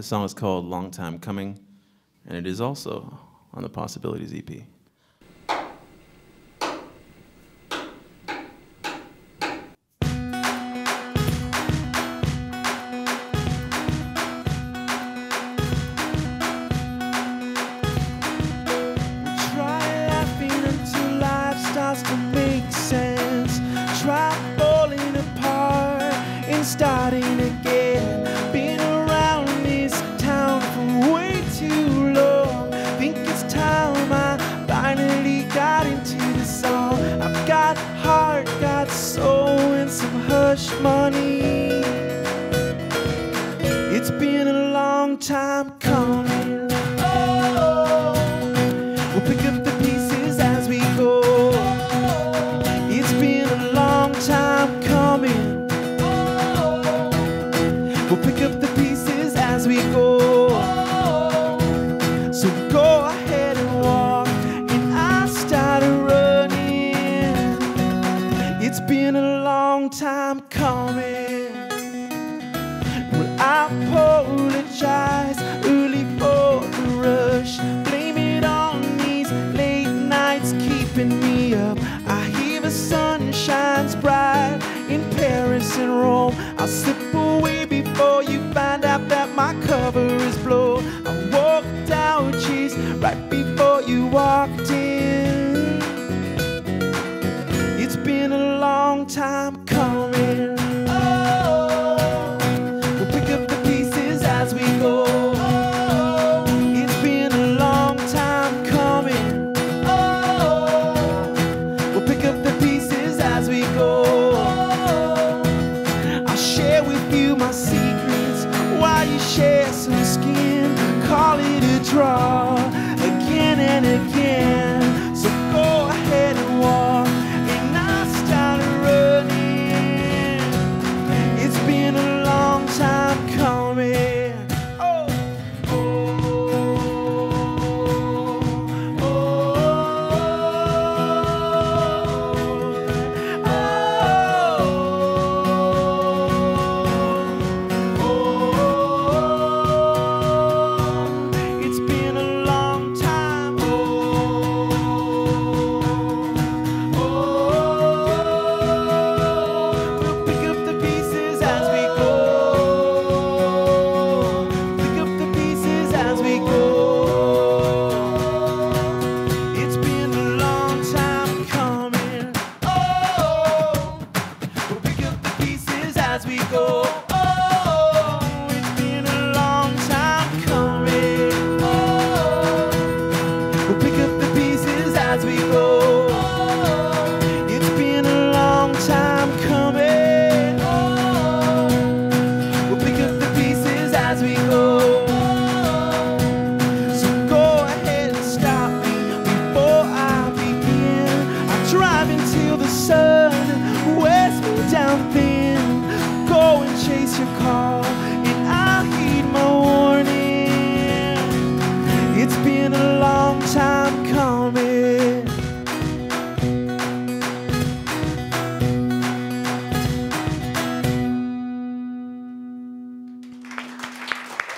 The song is called Long Time Coming, and it is also on the Possibilities EP. Try money. It's been a long time coming. Oh, we'll pick up the pieces as we go. It's been a long time coming. Oh, we'll pick up the pieces as we go. So go ahead and walk, and I start running. It's been a long time coming. Well, I apologize early for the rush. Blame it on these late nights keeping me up. I hear the sun shines bright in Paris and Rome. I'll slip away before you find out that my cover is blown. I walked out, cheese, right before you walked in. You my secrets while you share some skin. Call it a draw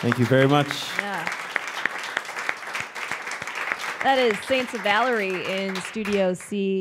Thank you very much. Yeah. That is Saints of Valory in Studio C.